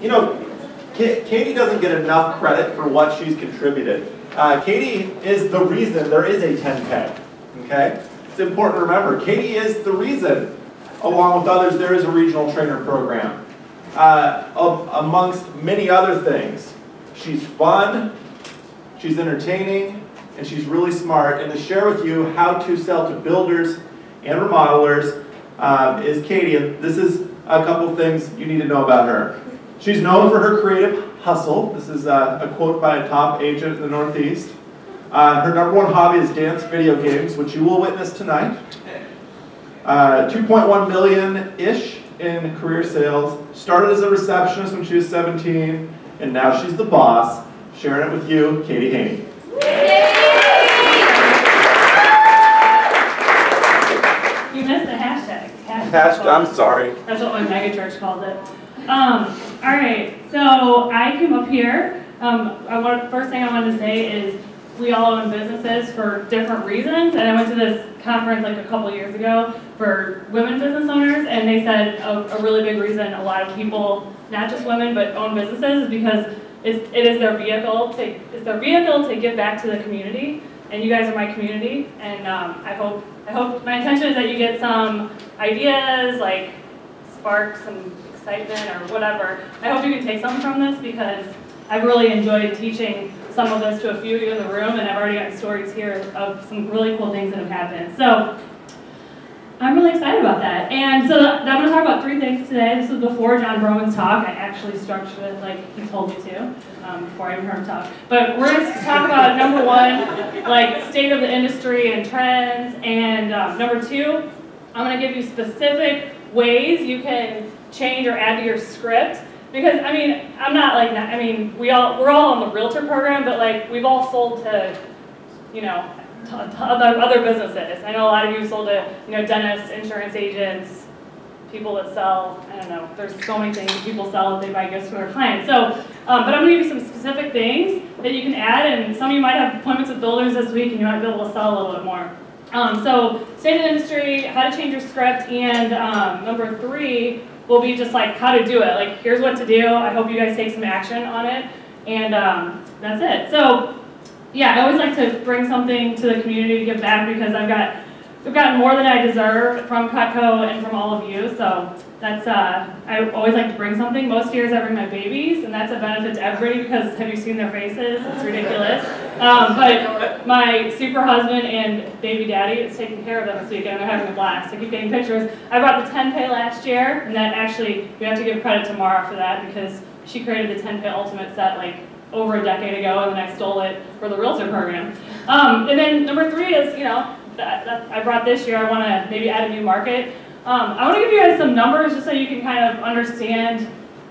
you know, Katie doesn't get enough credit for what she's contributed. Uh, Katie is the reason there is a 10K, okay? It's important to remember, Katie is the reason, along with others, there is a regional trainer program. Uh, amongst many other things, she's fun, she's entertaining, and she's really smart. And to share with you how to sell to builders and remodelers um, is Katie. And this is a couple things you need to know about her. She's known for her creative hustle. This is uh, a quote by a top agent in the Northeast. Uh, her number one hobby is dance video games, which you will witness tonight. Uh, 2.1 million-ish in career sales. Started as a receptionist when she was 17, and now she's the boss. Sharing it with you, Katie Heaney. You missed the hashtag. Hashtag, hashtag I'm sorry. That's what my megachurch called it. Um, all right, so I came up here. Um, I want, first thing I wanted to say is we all own businesses for different reasons, and I went to this conference like a couple years ago for women business owners, and they said a, a really big reason a lot of people, not just women, but own businesses is because it's, it is their vehicle to it's their vehicle to give back to the community, and you guys are my community, and um, I hope I hope my intention is that you get some ideas, like spark some excitement or whatever. I hope you can take something from this because I've really enjoyed teaching some of this to a few of you in the room, and I've already got stories here of some really cool things that have happened. So I'm really excited about that. And so I'm going to talk about three things today. This was before John Broman's talk. I actually structured it like he told me to um, before I even heard him talk. But we're going to talk about number one, like state of the industry and trends, and um, number two, I'm going to give you specific ways you can change or add to your script. Because I mean, I'm not like I mean, we all we're all on the realtor program, but like we've all sold to, you know, to, to other businesses. I know a lot of you sold to you know dentists, insurance agents, people that sell. I don't know. There's so many things that people sell that they buy gifts for their clients. So, um, but I'm gonna give you some specific things that you can add, and some of you might have appointments with builders this week, and you might be able to sell a little bit more. Um, so, state of the industry, how to change your script, and um, number three, will be just like how to do it. Like, here's what to do. I hope you guys take some action on it. And um, that's it. So, yeah, I always like to bring something to the community to give back because I've got I've gotten more than I deserve from Cutco and from all of you. So that's uh, I always like to bring something. Most years I bring my babies, and that's a benefit to everybody because have you seen their faces? It's ridiculous. Um, but my super husband and baby daddy is taking care of them this weekend. They're having a blast. I keep getting pictures. I brought the 10 pay last year, and that actually we have to give credit to Mara for that because she created the 10 pay ultimate set like over a decade ago, and then I stole it for the realtor program. Um, and then number three is you know that, I brought this year. I want to maybe add a new market. Um, I want to give you guys some numbers just so you can kind of understand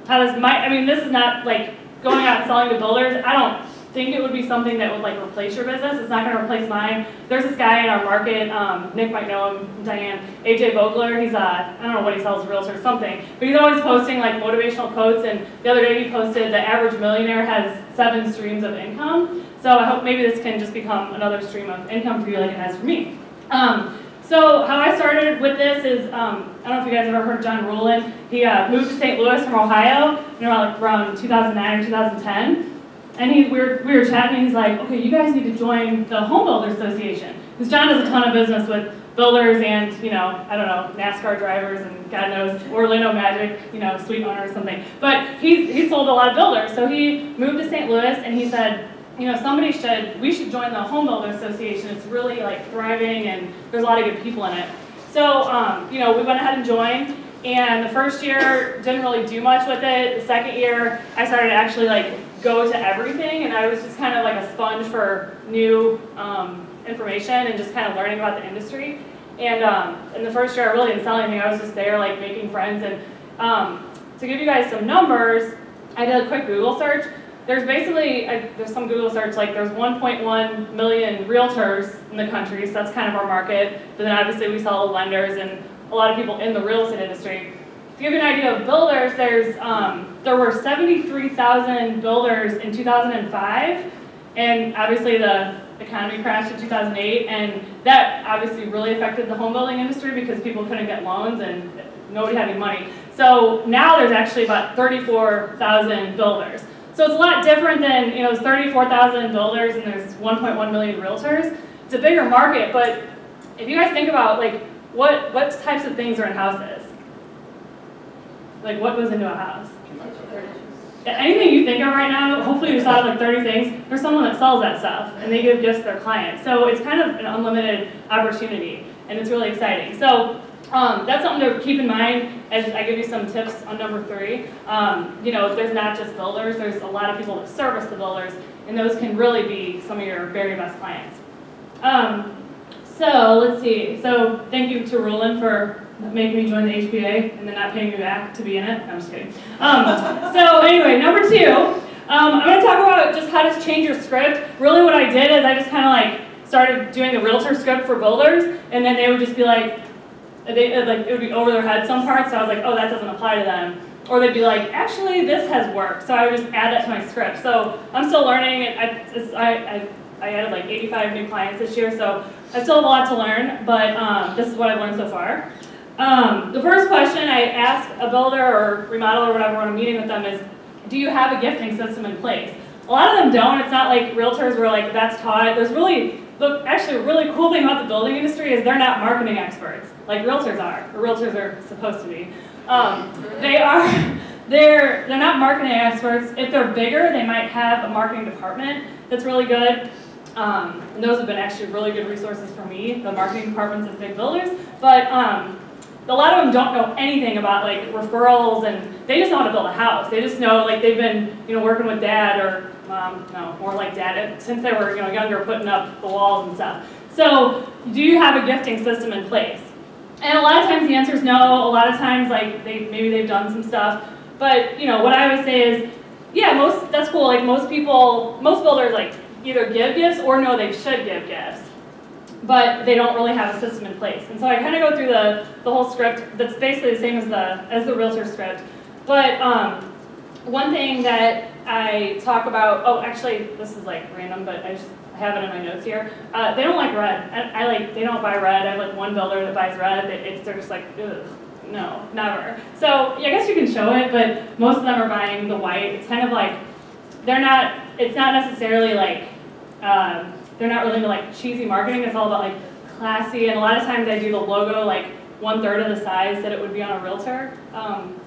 how this might, I mean, this is not like going out and selling to builders. I don't think it would be something that would like replace your business. It's not going to replace mine. There's this guy in our market, um, Nick might know him, Diane, AJ Vogler. He's a, uh, don't know what he sells, realtor or something, but he's always posting like motivational quotes. And the other day he posted the average millionaire has seven streams of income. So I hope maybe this can just become another stream of income for you like it has for me. Um, so how I started with this is, um, I don't know if you guys ever heard John Ruhlin. He uh, moved to St. Louis from Ohio you know, like around 2009 or 2010. And he, we, were, we were chatting and he's like, okay, you guys need to join the Home Builders Association. Because John does a ton of business with builders and, you know, I don't know, NASCAR drivers and God knows, Orlando Magic, you know, suite owner or something. But he's, he sold a lot of builders. So he moved to St. Louis and he said, you know, somebody should, we should join the Home Builder Association. It's really like thriving and there's a lot of good people in it. So, um, you know, we went ahead and joined. And the first year didn't really do much with it. The second year, I started to actually like go to everything, and I was just kind of like a sponge for new um, information and just kind of learning about the industry. And um, in the first year, I really didn't sell anything. I was just there, like making friends. And um, to give you guys some numbers, I did a quick Google search there's basically, a, there's some Google search, like there's 1.1 million realtors in the country, so that's kind of our market. But then obviously we sell lenders and a lot of people in the real estate industry. To give you an idea of builders, there's um, there were 73,000 builders in 2005, and obviously the economy crashed in 2008, and that obviously really affected the home building industry because people couldn't get loans and nobody had any money. So now there's actually about 34,000 builders. So it's a lot different than, you know, there's 34,000 builders and there's 1.1 million realtors. It's a bigger market, but if you guys think about like what what types of things are in houses? Like what goes into a house? Anything you think of right now, hopefully you saw like 30 things, there's someone that sells that stuff and they give gifts to their clients. So it's kind of an unlimited opportunity and it's really exciting. So um, that's something to keep in mind as I give you some tips on number three. Um, you know, there's not just builders, there's a lot of people that service the builders and those can really be some of your very best clients. Um, so let's see, so thank you to Ruhlin for making me join the HBA and then not paying me back to be in it. I'm just kidding. Um, so anyway, number two, um, I'm going to talk about just how to change your script. Really what I did is I just kind of like started doing the realtor script for builders and then they would just be like, they, like it would be over their head some parts, so I was like, oh, that doesn't apply to them. Or they'd be like, actually, this has worked, so I would just add that to my script. So I'm still learning. I, I, I, I added like 85 new clients this year, so I still have a lot to learn, but um, this is what I've learned so far. Um, the first question I ask a builder or remodeler or whatever when I'm meeting with them is, do you have a gifting system in place? A lot of them don't. It's not like realtors where like that's taught. There's really, look, actually a really cool thing about the building industry is they're not marketing experts like realtors are, or realtors are supposed to be. Um, they are, they're, they're not marketing experts. If they're bigger, they might have a marketing department that's really good. Um, and those have been actually really good resources for me, the marketing departments of big builders. But um, a lot of them don't know anything about like referrals and they just know how to build a house. They just know like they've been you know working with dad or mom, no, more like dad since they were you know younger, putting up the walls and stuff. So do you have a gifting system in place? And a lot of times the answer is no. A lot of times like they maybe they've done some stuff, but you know what I would say is yeah, most that's cool. Like most people, most builders like either give gifts or know they should give gifts but they don't really have a system in place. And so I kind of go through the, the whole script that's basically the same as the, as the realtor script. But um, one thing that I talk about, oh, actually, this is like random, but I just have it in my notes here. Uh, they don't like red. I, I, like, they don't buy red. I have like one builder that buys red. it's, they're just like, ugh, no, never. So yeah, I guess you can show it, but most of them are buying the white. It's kind of like, they're not, it's not necessarily like, um, they're not really into like cheesy marketing. It's all about like classy. And a lot of times I do the logo like one third of the size that it would be on a realtor um,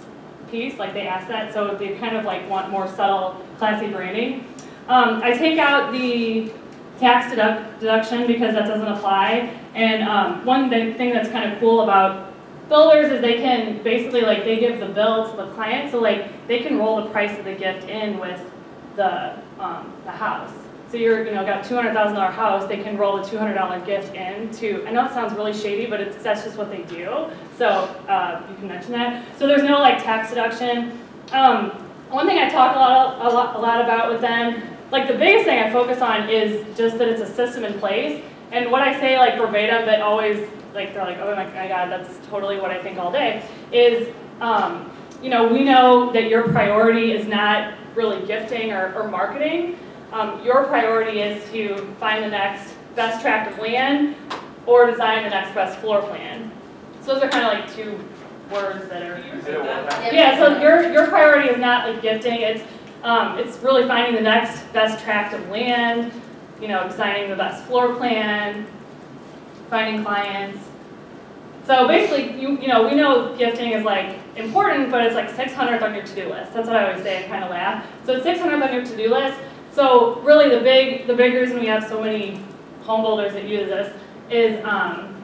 piece. Like they ask that, so they kind of like want more subtle, classy branding. Um, I take out the tax deduct deduction because that doesn't apply. And um, one thing that's kind of cool about builders is they can basically like they give the bill to the client, so like they can roll the price of the gift in with the um, the house. So you're, you know, got $200,000 house, they can roll a $200 gift in to, I know it sounds really shady, but it's, that's just what they do. So uh, you can mention that. So there's no like tax deduction. Um, one thing I talk a lot, a, lot, a lot about with them, like the biggest thing I focus on is just that it's a system in place. And what I say like verbatim that always, like they're like, oh my God, that's totally what I think all day, is, um, you know, we know that your priority is not really gifting or, or marketing. Um, your priority is to find the next best tract of land or design the next best floor plan. So those are kind of like two words that are yeah. So your your priority is not like gifting. It's um, it's really finding the next best tract of land. You know, designing the best floor plan, finding clients. So basically, you you know, we know gifting is like important, but it's like 600th on your to-do list. That's what I always say. I kind of laugh. So it's 600th on your to-do list. So really the big, the big reason we have so many home builders that use this is um,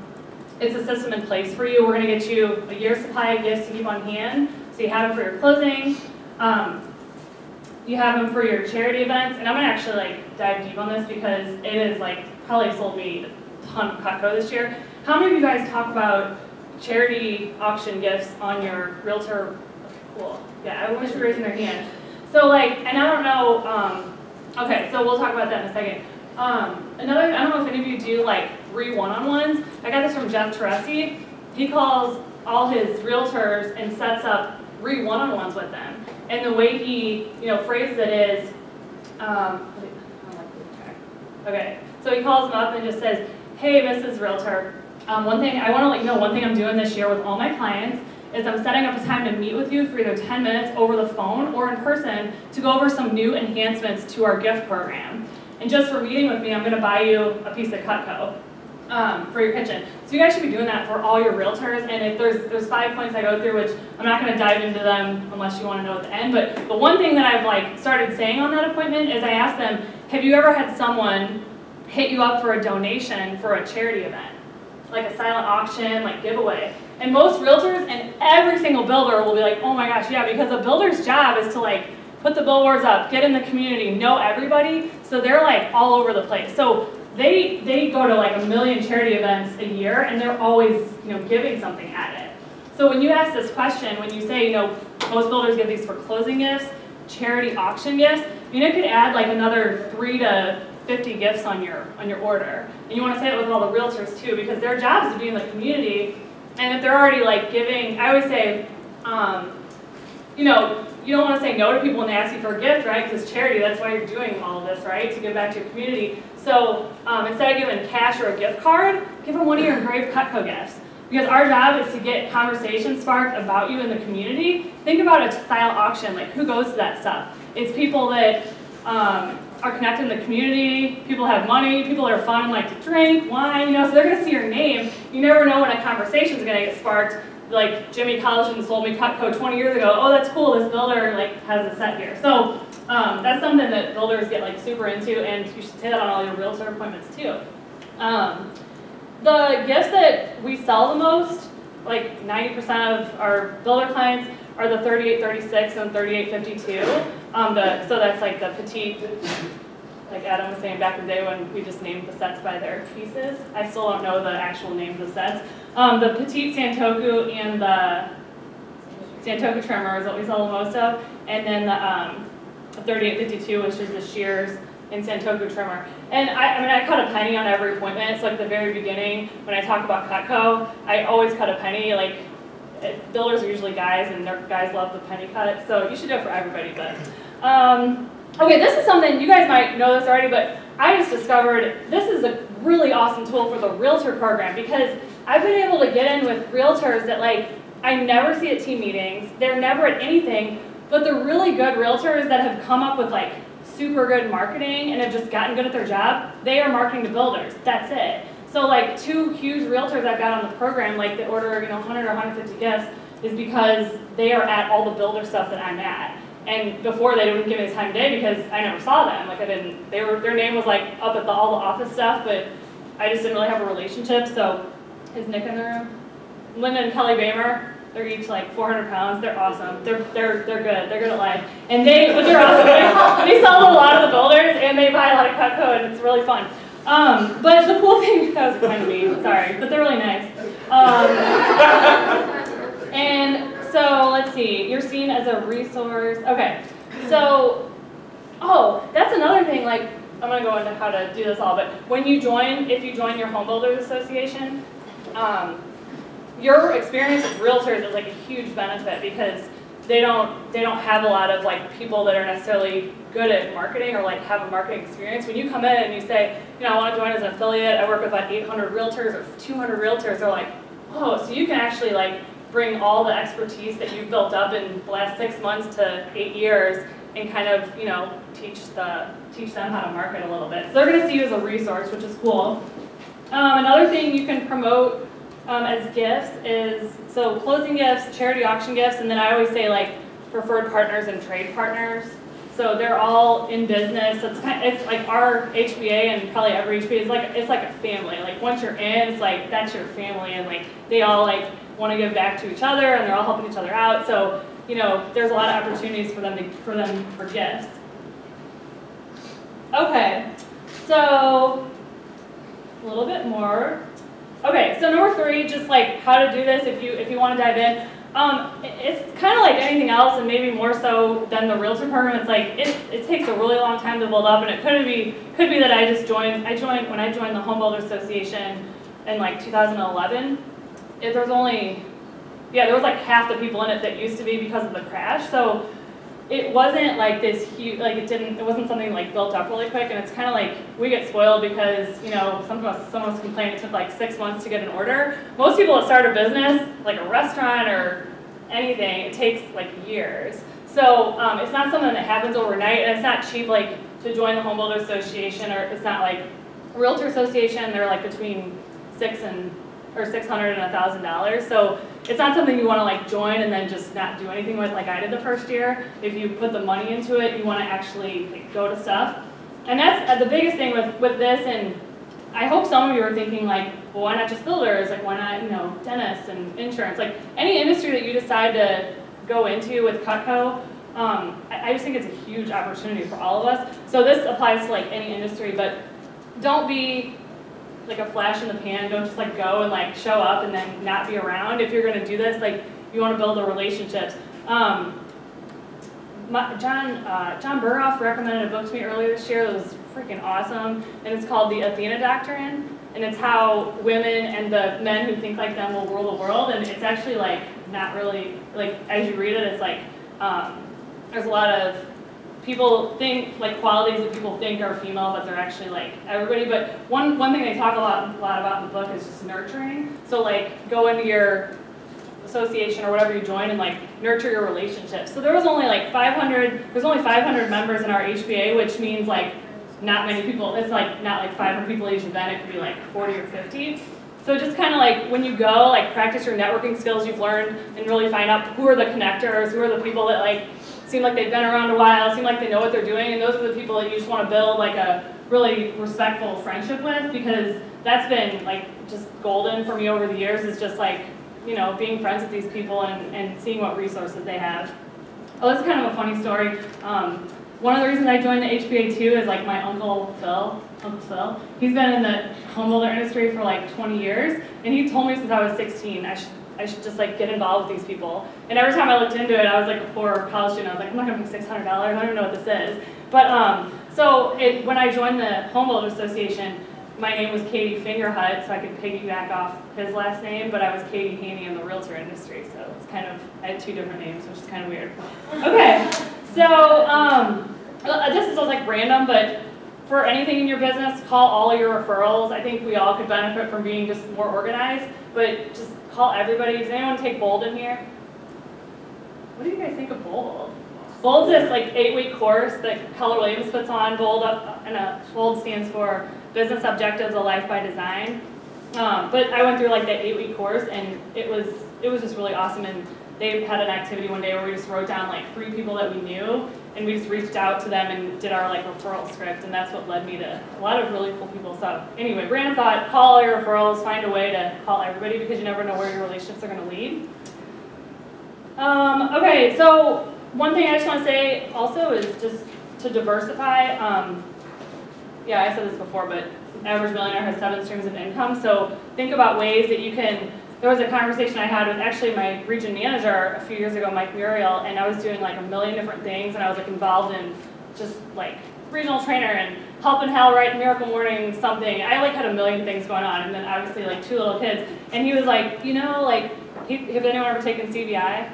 it's a system in place for you. We're going to get you a year's supply of gifts to keep on hand. So you have them for your closing. Um, you have them for your charity events. And I'm going to actually like dive deep on this because it is like probably sold me a ton of Cutco this year. How many of you guys talk about charity auction gifts on your realtor? Okay, cool. Yeah, I wish you raising their hand. So like, and I don't know, um, Okay, so we'll talk about that in a second. Um, another, I don't know if any of you do like re one-on-ones. I got this from Jeff Teresi. He calls all his realtors and sets up re one-on-ones with them. And the way he, you know, phrases it is, um, okay, so he calls them up and just says, hey, Mrs. Realtor, um, one thing, I want to let you know one thing I'm doing this year with all my clients is I'm setting up a time to meet with you for either 10 minutes over the phone or in person to go over some new enhancements to our gift program. And just for meeting with me, I'm gonna buy you a piece of Cutco um, for your kitchen. So you guys should be doing that for all your realtors. And if there's there's five points I go through, which I'm not going to dive into them unless you want to know at the end. But the one thing that I've like started saying on that appointment is I ask them, have you ever had someone hit you up for a donation for a charity event, like a silent auction, like giveaway? And most realtors and every single builder will be like, oh my gosh, yeah, because a builder's job is to like put the billboards up, get in the community, know everybody. So they're like all over the place. So they, they go to like a million charity events a year and they're always you know, giving something at it. So when you ask this question, when you say, you know, most builders give these for closing gifts, charity auction gifts, you know, could add like another three to 50 gifts on your, on your order. And you want to say it with all the realtors too, because their job is to be in the community. And if they're already like giving, I always say, um, you know, you don't want to say no to people when they ask you for a gift, right? Because charity, that's why you're doing all of this, right? To give back to your community. So um, instead of giving cash or a gift card, give them one of your engraved Cutco gifts. Because our job is to get conversation sparked about you in the community. Think about a style auction, like who goes to that stuff? It's people that um, are connected in the community, people have money, people are fun and like to drink, wine, you know, so they're gonna see your name. You never know when a conversation is gonna get sparked like Jimmy Collison sold me Cutco 20 years ago. Oh, that's cool. This builder like has a set here. So um, that's something that builders get like super into, and you should say that on all your realtor appointments too. Um, the gifts that we sell the most, like 90% of our builder clients, are the 3836 and 3852. Um, the, so that's like the petite, like Adam was saying back in the day when we just named the sets by their pieces. I still don't know the actual names of sets. Um, the petite Santoku and the Santoku trimmer is what we sell the most of, and then the, um, 3852, which is the shears and Santoku trimmer. And I, I mean, I cut a penny on every appointment. It's like the very beginning when I talk about Cutco, I always cut a penny. Like builders are usually guys, and their guys love the penny cut. So you should do it for everybody. But um, okay, this is something you guys might know this already, but I just discovered this is a really awesome tool for the realtor program because I've been able to get in with realtors that like I never see at team meetings. They're never at anything, but the really good realtors that have come up with like super good marketing and have just gotten good at their job, they are marketing to builders. That's it. So like two huge realtors I've got on the program, like the order, you know, 100 or 150 gifts, is because they are at all the builder stuff that I'm at. And before they wouldn't give me the time of day because I never saw them. Like I didn't, they were, their name was like up at the, all the office stuff, but I just didn't really have a relationship. So is Nick in the room? Linda and Kelly Bamer, they're each like 400 pounds. They're awesome. They're they're they're good. They're good at life. And they, but they're awesome. They, they sell a lot of the builders, and they buy a lot of Cutco, and it's really fun. Um, but the cool thing, that was kind of mean. Sorry, but they're really nice. Um, and so let's see. You're seen as a resource. Okay. So, oh, that's another thing. Like I'm gonna go into how to do this all, but when you join, if you join your home builders association, um, your experience with realtors is like a huge benefit because they don't they don't have a lot of like people that are necessarily good at marketing or like have a marketing experience. When you come in and you say, you know, I want to join as an affiliate, I work with about 800 realtors or 200 realtors, they're like, oh, so you can actually like bring all the expertise that you've built up in the last six months to eight years and kind of, you know, teach the teach them how to market a little bit. So they're going to see you as a resource, which is cool. Um, another thing you can promote um, as gifts is, so closing gifts, charity auction gifts, and then I always say like preferred partners and trade partners. So they're all in business. It's kind of, it's like our HBA and probably every HBA is like it's like a family. Like once you're in, it's like that's your family, and like they all like want to give back to each other, and they're all helping each other out. So you know, there's a lot of opportunities for them to for them for gifts. Okay, so a little bit more. Okay, so number three, just like how to do this if you if you want to dive in. Um, it's kind of like anything else, and maybe more so than the realtor program. It's like it, it takes a really long time to build up, and it could be could be that I just joined. I joined when I joined the Home Builder Association in like 2011. It, there was only yeah, there was like half the people in it that used to be because of the crash. So it wasn't like this huge, like it didn't, it wasn't something like built up really quick, and it's kind of like we get spoiled because you know some of us, some of us complain it took like six months to get an order. Most people that start a business, like a restaurant or anything, it takes like years. So um, it's not something that happens overnight, and it's not cheap like to join the Home Builder Association, or it's not like Realtor Association, they're like between six and, or six hundred and a thousand dollars. So it's not something you wanna like join and then just not do anything with like I did the first year. If you put the money into it, you wanna actually like go to stuff. And that's uh, the biggest thing with, with this, and I hope some of you are thinking like, well, why not just builders? Like, why not, you know, dentists and insurance? Like, any industry that you decide to go into with Cutco, um, I, I just think it's a huge opportunity for all of us. So this applies to like any industry, but don't be like a flash in the pan. Don't just like go and like show up and then not be around. If you're gonna do this, like, you wanna build the relationships. Um, my, John, uh, John Berghoff recommended a book to me earlier this year that was freaking awesome, and it's called The Athena Doctrine, and it's how women and the men who think like them will rule the world, and it's actually like not really, like as you read it, it's like, um, there's a lot of people think, like qualities that people think are female, but they're actually like everybody, but one, one thing they talk a lot, a lot about in the book is just nurturing, so like go into your association or whatever you join and like nurture your relationships. So there was only like 500, there's only 500 members in our HBA, which means like not many people, it's like not like 500 people each event, it could be like 40 or 50. So just kind of like when you go, like practice your networking skills you've learned and really find out who are the connectors, who are the people that like seem like they've been around a while, seem like they know what they're doing, and those are the people that you just want to build like a really respectful friendship with because that's been like just golden for me over the years is just like you know, being friends with these people and, and seeing what resources they have. Oh, this is kind of a funny story. Um, one of the reasons I joined the HBA too is like my uncle Phil, Uncle Phil. He's been in the home builder industry for like 20 years, and he told me since I was 16 I should I should just like get involved with these people. And every time I looked into it, I was like a poor college student. I was like, I'm not gonna pay $600. I don't even know what this is. But um, so it, when I joined the Home Builder Association, my name was Katie Fingerhut, so I could piggyback off his last name, but I was Katie Heaney in the realtor industry, so it's kind of, I had two different names, which is kind of weird. Okay, so um, uh, this is like random, but for anything in your business, call all your referrals. I think we all could benefit from being just more organized, but just call everybody. Does anyone take Bold in here? What do you guys think of Bold? Bold's this like eight-week course that Keller Williams puts on. Bold, uh, and a Bold stands for business objectives, a life by design. Um, but I went through like that eight week course and it was it was just really awesome and they had an activity one day where we just wrote down like three people that we knew and we just reached out to them and did our like referral script and that's what led me to a lot of really cool people. So anyway, random thought, call all your referrals, find a way to call everybody because you never know where your relationships are gonna lead. Um, okay, so one thing I just want to say also is just to diversify. Um, yeah, I said this before, but average millionaire has seven streams of income. So think about ways that you can, there was a conversation I had with actually my region manager a few years ago, Mike Muriel, and I was doing like a million different things and I was like involved in just like regional trainer and helping Hal write Miracle Morning something. I like had a million things going on and then obviously like two little kids. And he was like, you know, like, have anyone ever taken CVI? Yeah.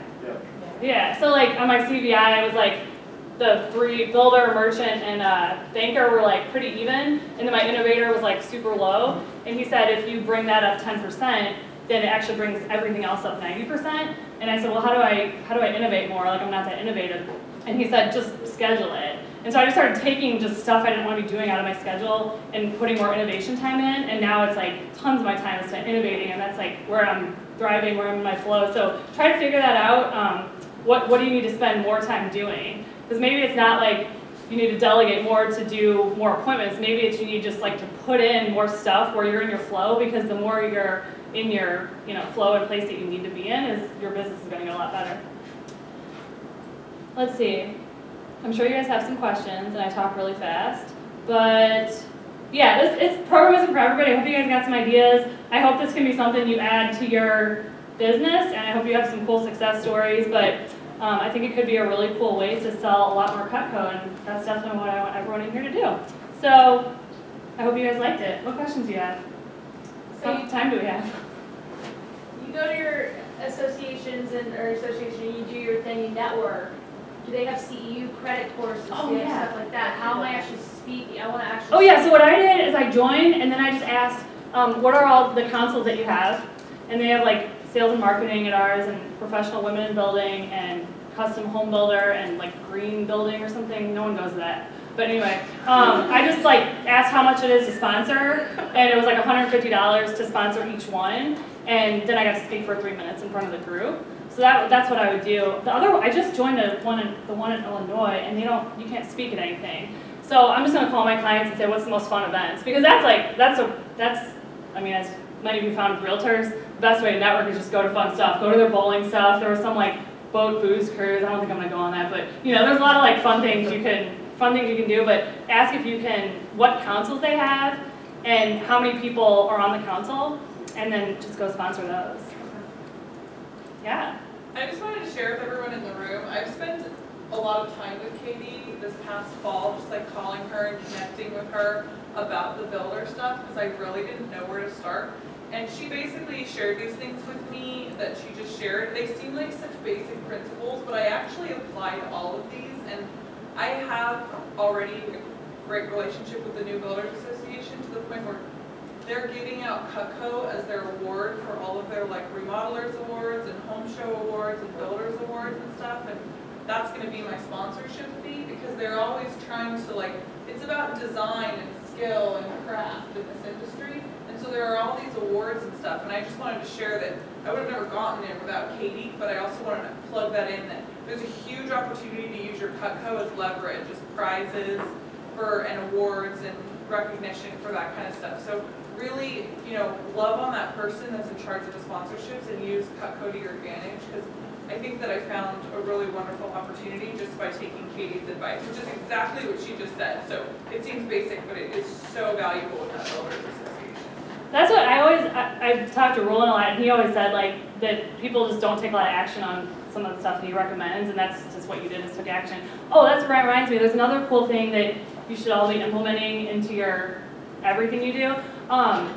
Yeah, so like on my CVI, I was like, the three builder, merchant, and uh, banker were like pretty even, and then my innovator was like super low. And he said if you bring that up 10%, then it actually brings everything else up 90%. And I said, well, how do I how do I innovate more? Like I'm not that innovative. And he said, just schedule it. And so I just started taking just stuff I didn't want to be doing out of my schedule and putting more innovation time in. And now it's like tons of my time is spent innovating, and that's like where I'm thriving, where I'm in my flow. So try to figure that out. Um, what what do you need to spend more time doing? Because maybe it's not like you need to delegate more to do more appointments. Maybe it's you need just like to put in more stuff where you're in your flow because the more you're in your you know flow and place that you need to be in is your business is going to get a lot better. Let's see. I'm sure you guys have some questions and I talk really fast, but yeah, this, this program isn't for everybody. I hope you guys got some ideas. I hope this can be something you add to your business and I hope you have some cool success stories, but um, I think it could be a really cool way to sell a lot more Cutco, and that's definitely what I want everyone in here to do. So, I hope you guys liked it. What questions do you have? So How much time do we have? Go to your associations and, or association, you do your thing, you network. Do they have CEU credit courses, Oh, do they have yeah. stuff like that? How am I actually speaking? I wanna actually. Oh yeah, so what I did is I joined, and then I just asked, um, what are all the consoles that you have? And they have like sales and marketing at ours, and professional women in building, and custom home builder, and like green building or something. No one knows that. But anyway, um, I just like asked how much it is to sponsor, and it was like $150 to sponsor each one. And then I got to speak for three minutes in front of the group. So that, that's what I would do. The other, I just joined a one in, the one in Illinois, and they don't, you can't speak at anything. So I'm just gonna call my clients and say, what's the most fun events? Because that's like, that's a, that's, I mean, as many of you found with realtors, the best way to network is just go to fun stuff. Go to their bowling stuff. There was some like boat booze cruise. I don't think I'm gonna go on that, but you know, there's a lot of like fun things you can, fun things you can do. But ask if you can, what councils they have, and how many people are on the council, and then just go sponsor those. Yeah. I just wanted to share with everyone in the room, I've spent a lot of time with Katie this past fall, just like calling her and connecting with her about the builder stuff, because I really didn't know where to start. And she basically shared these things with me that she just shared. They seem like such basic principles, but I actually applied all of these, and I have already a great relationship with the New Builders Association to the point where they're giving out Cutco as their award for all of their like remodelers awards and home show awards and builders awards and stuff. And that's gonna be my sponsorship fee because they're always trying to like, it's about design and skill and craft in this industry. And so there are all these awards and stuff. And I just wanted to share that I would have never gotten there without Katie, but I also wanted to plug that in that there's a huge opportunity to use your Cutco as leverage, as prizes for and awards and recognition for that kind of stuff. So really, you know, love on that person that's in charge of the sponsorships and use Cutco to your advantage because I think that I found a really wonderful opportunity just by taking Katie's advice, which is exactly what she just said. So it seems basic, but it is so valuable with that builders association. That's what I always, I, I talked to Ruhlin a lot, and he always said like, that people just don't take a lot of action on some of the stuff that he recommends, and that's just what you did is took action. Oh, that's what reminds me, there's another cool thing that you should all be implementing into your, everything you do. Um,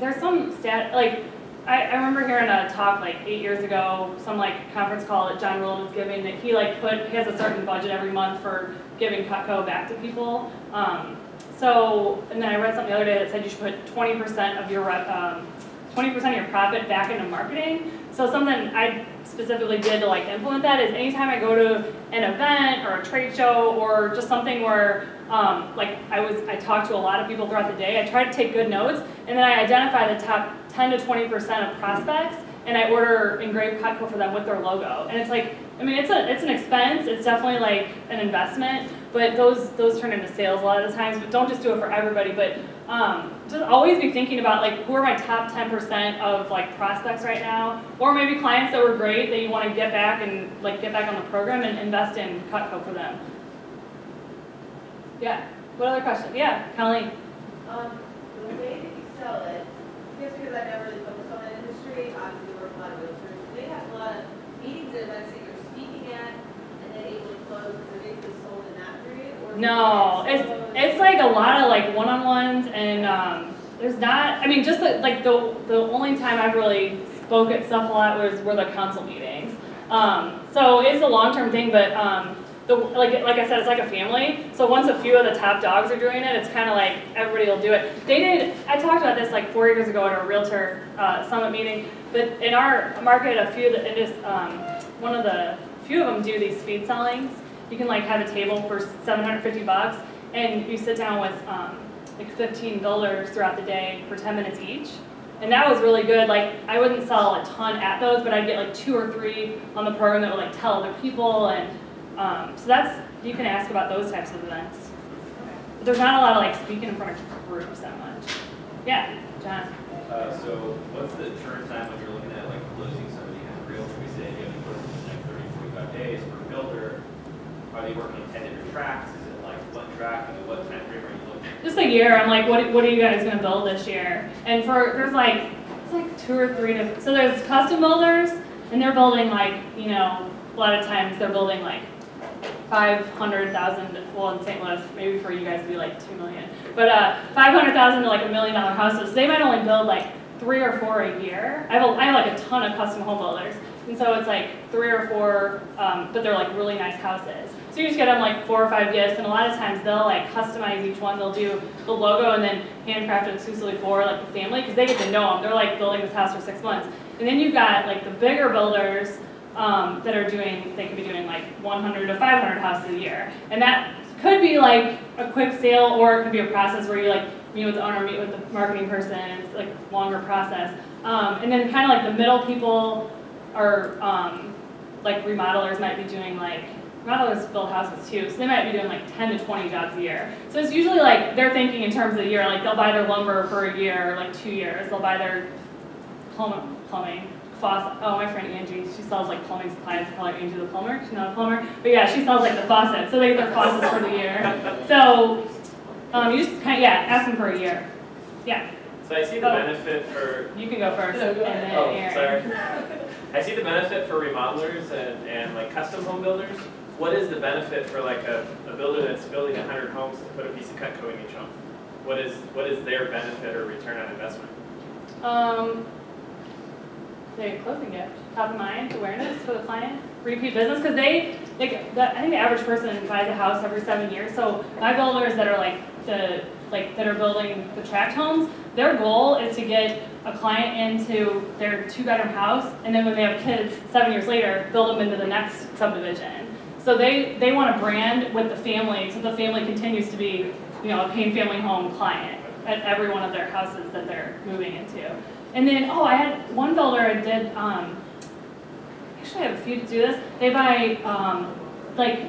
there's some stat, like, I, I remember hearing a talk like eight years ago, some like conference call that John Ruhlin was giving, that he like put, he has a certain budget every month for giving Cutco back to people. Um, so, and then I read something the other day that said you should put twenty percent of your, rep- um, twenty percent of your profit back into marketing. So something I specifically did to like implement that is anytime I go to an event or a trade show or just something where um, like I was, I talked to a lot of people throughout the day. I try to take good notes, and then I identify the top 10 to 20 percent of prospects, and I order engraved Cutco for them with their logo. And it's like, I mean, it's a, it's an expense. It's definitely like an investment, but those, those turn into sales a lot of the times. But don't just do it for everybody. But um, just always be thinking about like who are my top 10 percent of like prospects right now, or maybe clients that were great that you want to get back and like get back on the program and invest in Cutco for them. Yeah. What other question? Yeah, Colleen. Um, the way that you sell it, just because I never really focused on that industry, obviously work with a lot of realtors, they have a lot of meetings and events that you're speaking at, and then able to close, because they're basically sold in that period, or? No, it's it's like a lot of like one-on-ones and um, there's not. I mean, just like, like the the only time I've really spoke at stuff a lot was were the council meetings. Um, so it's a long-term thing, but um, the like like I said, it's like a family. So once a few of the top dogs are doing it, it's kind of like everybody will do it. They did. I talked about this like four years ago at a realtor uh, summit meeting. But in our market, a few of the is um, one of the few of them do these speed sellings. You can like have a table for 750 bucks, and you sit down with um, like 15 builders throughout the day for 10 minutes each. And that was really good. Like I wouldn't sell a ton at those, but I'd get like two or three on the program that would like tell other people, and um, so that's you can ask about those types of events. But there's not a lot of like speaking in front of groups that much. Yeah, John. Uh, so what's the turn time when you're looking at like closing somebody in a realtor? We say you have to close in the next 30, 45 days for a builder. Are they working on 10 different tracks? Is it like one track? and what time frame are you looking at? Just a year. I'm like, what what are you guys gonna build this year? And for there's like it's like two or three different. So there's custom builders, and they're building like you know a lot of times they're building like five hundred thousand. Well, in St. Louis, maybe for you guys it'd be like two million, but uh, five hundred thousand to like a million dollar houses. They might only build like three or four a year. I have a, I have like a ton of custom home builders, and so it's like three or four, um, but they're like really nice houses. So you just get them like four or five gifts, and a lot of times they'll like customize each one. They'll do the logo and then handcraft it exclusively for like the family because they get to know them. They're like building this house for six months. And then you've got like the bigger builders um, that are doing, they could be doing like 100 to 500 houses a year. And that could be like a quick sale, or it could be a process where you like meet with the owner, meet with the marketing person, it's like longer process. Um, and then kind of like the middle people are um, like remodelers might be doing like remodelers build houses too, so they might be doing like 10 to 20 jobs a year. So it's usually like they're thinking in terms of a year, like they'll buy their lumber for a year, like two years. They'll buy their plumbing, plumbing faucet. Oh, my friend Angie, she sells like plumbing supplies. Call her Angie the plumber. She's not a plumber, but yeah, she sells like the faucets. So they get their faucets for the year. So um, you just kind of yeah, ask them for a year. Yeah, So I see the Oh. benefit for, you can go first, No, and go then ahead. oh, Aaron. sorry. I see the benefit for remodelers and, and like custom home builders. What is the benefit for like a, a builder that's building a hundred homes to put a piece of Cutco in each home? What is, what is their benefit or return on investment? Um, the closing gift, top of mind awareness for the client, repeat business, because they, like, the, I think the average person buys a house every seven years. So my builders that are like the, like that are building the tract homes, their goal is to get a client into their two bedroom house, and then when they have kids, seven years later, build them into the next subdivision. So they, they want to brand with the family, so the family continues to be, you know, a Payne Family Home client at every one of their houses that they're moving into. And then, oh, I had one builder I did, um, actually I have a few to do this. They buy, um, like,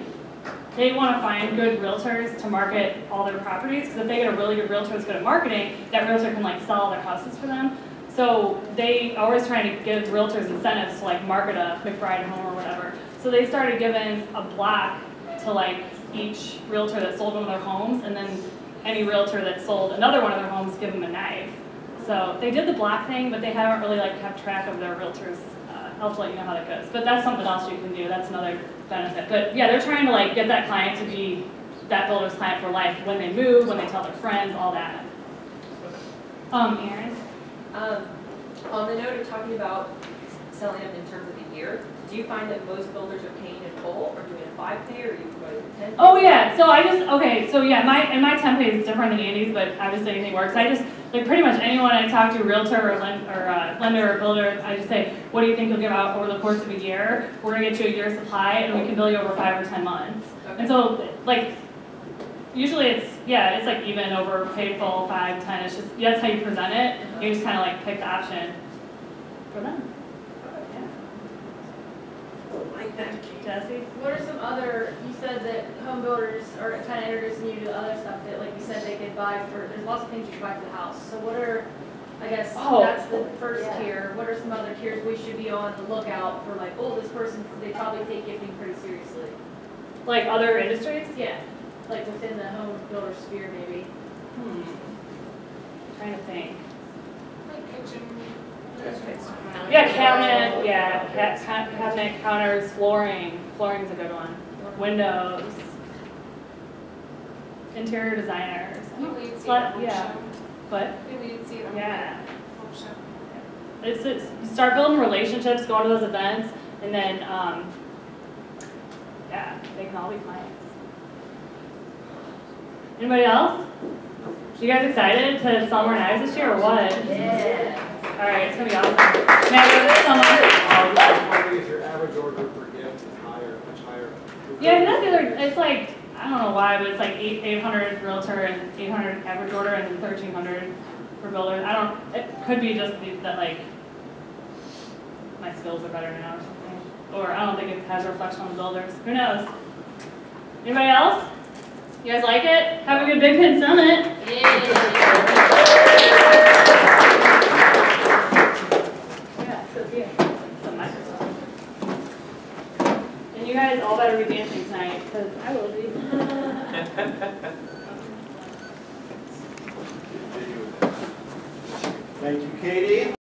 they want to find good realtors to market all their properties, because if they get a really good realtor who's good at marketing, that realtor can like sell all their houses for them. So they always trying to give realtors incentives to like market a McBride home or whatever. So they started giving a block to like each realtor that sold one of their homes, and then any realtor that sold another one of their homes give them a knife. So they did the block thing, but they haven't really like kept track of their realtors. Uh, I'll let you know how that goes. But that's something else you can do. That's another benefit. But yeah, they're trying to like get that client to be that builder's client for life when they move, when they tell their friends, all that. Um, Aaron. Um, on the note of talking about selling them in terms of the year, do you find that most builders are paying in full or a five pay or you go to ten? Oh yeah, so I just okay, so yeah, my and my template is different than Andy's, but obviously anything works. I just like pretty much anyone I talk to, realtor or lend, or uh, lender or builder, I just say, what do you think you'll give out over the course of a year? We're gonna get you a year's supply, and we can bill you over five or ten months. And so like usually it's yeah, it's like even over paid full five, ten. It's just that's how you present it. You just kind of like pick the option for them. Jesse. What are some other, you said that home builders are kind of introducing you to other stuff that, like you said, they could buy for, there's lots of things you can buy for the house. So what are, I guess, Oh. that's the first Yeah. tier. What are some other tiers we should be on the lookout for, like, oh, this person, they probably take gifting pretty seriously? Like other industries? Yeah, like within the home builder sphere, maybe. Hmm. Trying to think. Like kitchen. Yeah, cabinet, yeah, ca- ca- cabinet, counters, flooring, flooring's a good one. Windows. Interior designers. Maybe you'd But, it at home yeah. show. But, Maybe you'd see it at yeah, show. it's, it's, you start building relationships, going to those events, and then, um, yeah, they can all be clients. Anybody else? You guys excited to sell more knives this year, or what? Yeah. All right, it's gonna be awesome. May I go to someone? I was just wondering if your average order per gift is higher, much higher. Yeah, that's the other, it's like, I don't know why, but it's like eight, eight hundred realtor and eight hundred average order and then thirteen hundred for builder. I don't, it could be just that like, my skills are better now or something. Or I don't think it has a reflection on the builders. Who knows? Anybody else? You guys like it? Have a good Big Pin Summit. Yeah, so yeah, it's a microphone. And you guys all better be dancing tonight, because I will be. Thank you, Katie.